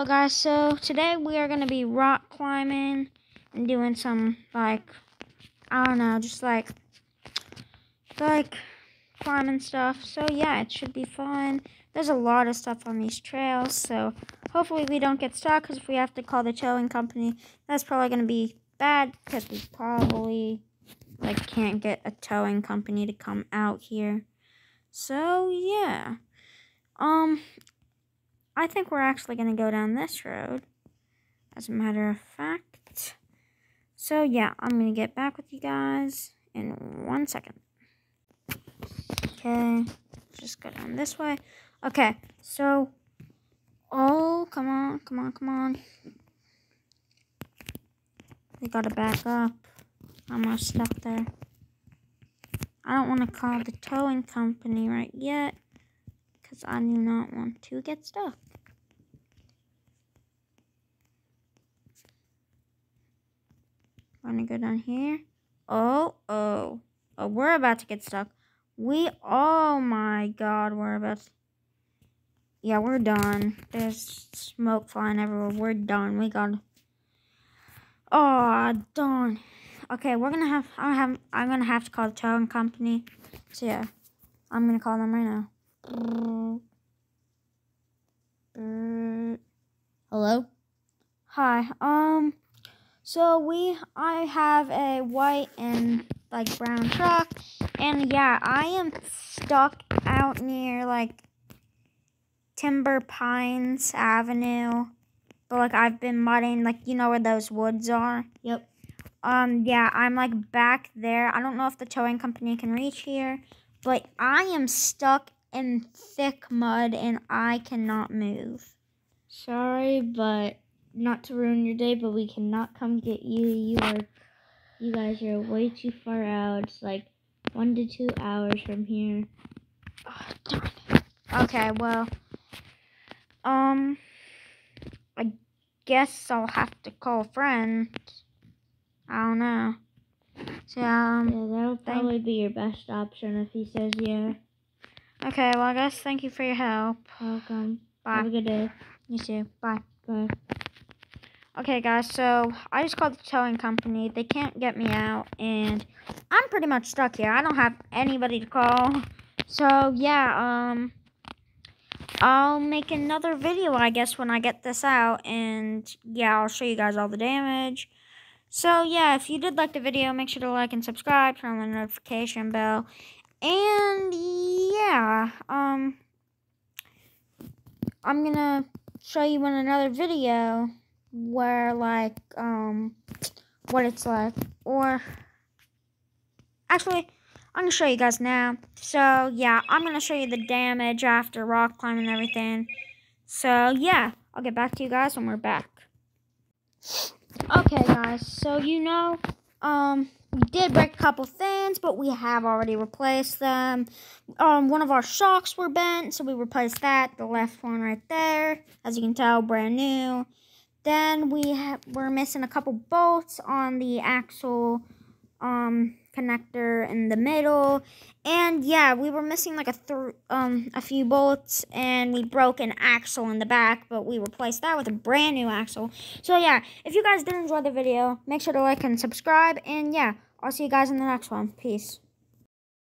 Hello guys, so today we are going to be rock climbing and doing some like, I don't know, just like, like climbing stuff. So yeah, it should be fun. There's a lot of stuff on these trails, so hopefully we don't get stuck because if we have to call the towing company, that's probably going to be bad because we probably like can't get a towing company to come out here. So yeah. Um I think we're actually going to go down this road, as a matter of fact. So, yeah, I'm going to get back with you guys in one second. Okay, just go down this way. Okay, so, oh, come on, come on, come on. We gotta back up. I'm stuck there. I don't want to call the towing company right yet because I do not want to get stuck. I'm gonna go down here. Oh, oh, oh, we're about to get stuck. We, oh my god, we're about to, yeah, we're done. There's smoke flying everywhere. We're done. We got, oh, darn. Okay, we're gonna have, I have, I'm gonna have to call the towing company. So yeah, I'm gonna call them right now. Hello? Hi. Um, so we, I have a white and like brown truck, and yeah, I am stuck out near like Timber Pines Avenue. But like I've been mudding, like you know where those woods are. Yep. Um, yeah, I'm like back there. I don't know if the towing company can reach here, but I am stuck in thick mud and I cannot move. Sorry, but not to ruin your day, but we cannot come get you. You are, you guys are way too far out. It's like one to two hours from here. Oh, okay, well, um, I guess I'll have to call a friend. I don't know. So, um, yeah, that'll probably be your best option if he says yeah. Okay, well, I guess thank you for your help. Welcome. Bye. Have a good day. You too. Bye. Bye. Okay, guys, so I just called the towing company. They can't get me out, and I'm pretty much stuck here. I don't have anybody to call. So, yeah, um, I'll make another video, I guess, when I get this out, and, yeah, I'll show you guys all the damage. So, yeah, if you did like the video, make sure to like and subscribe, turn on the notification bell, and, yeah, um, I'm gonna show you in another video where like um what it's like. Or actually I'm gonna show you guys now. So yeah I'm gonna show you the damage after rock climbing and everything. So yeah I'll get back to you guys when we're back. Okay guys so you know um we did break a couple things but we have already replaced them. Um one of our shocks were bent so we replaced that the left one right there. As you can tell brand new. Then we we're missing a couple bolts on the axle um, connector in the middle. And yeah, we were missing like a um a few bolts and we broke an axle in the back, but we replaced that with a brand new axle. So yeah, if you guys did enjoy the video, make sure to like and subscribe and yeah, I'll see you guys in the next one. Peace.